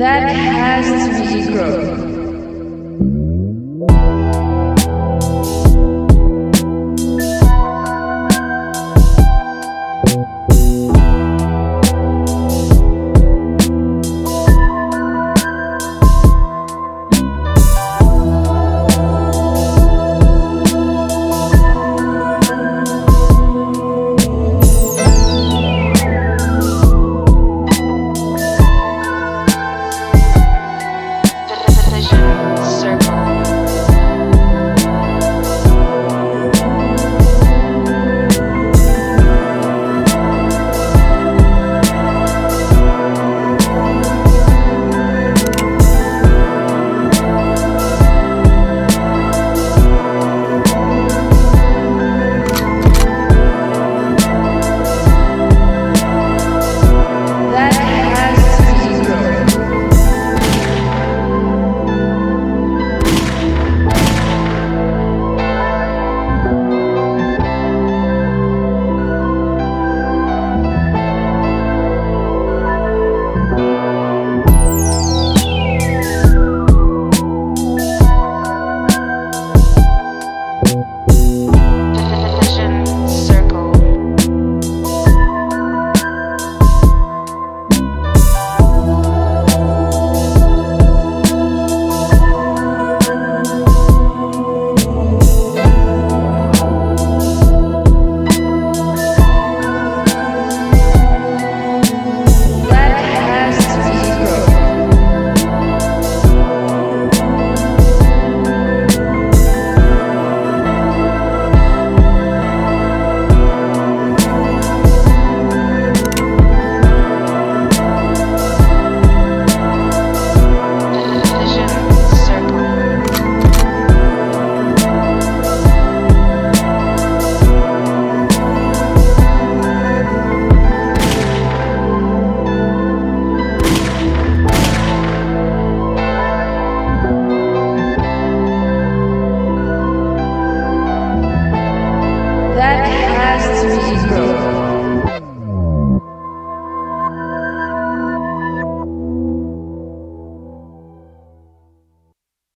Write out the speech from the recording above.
That has to be growth.